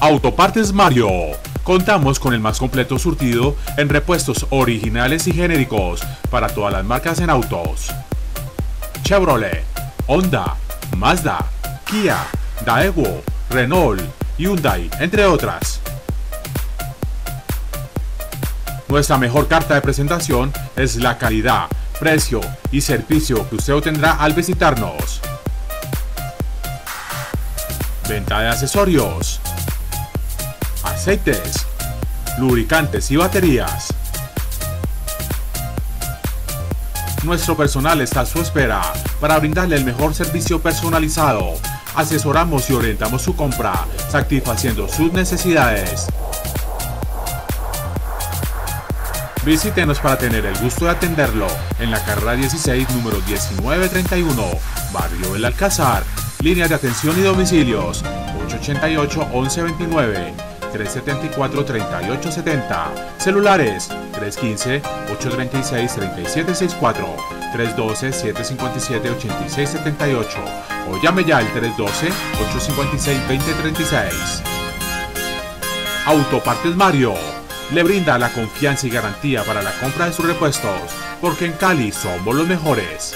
Autopartes Mario. Contamos con el más completo surtido en repuestos originales y genéricos para todas las marcas en autos. Chevrolet, Honda, Mazda, Kia, Daewoo, Renault, Hyundai, entre otras. Nuestra mejor carta de presentación es la calidad, precio y servicio que usted obtendrá al visitarnos. Venta de accesorios, aceites, lubricantes y baterías. Nuestro personal está a su espera para brindarle el mejor servicio personalizado. Asesoramos y orientamos su compra, satisfaciendo sus necesidades. Visítenos para tener el gusto de atenderlo en la carrera 16, número 1931, Barrio El Alcázar. Línea de atención y domicilios 888-1129, 374-3870. Celulares 315-836-3764, 312-757-8678 o llame ya al 312-856-2036. Autopartes Mario le brinda la confianza y garantía para la compra de sus repuestos, porque en Cali somos los mejores.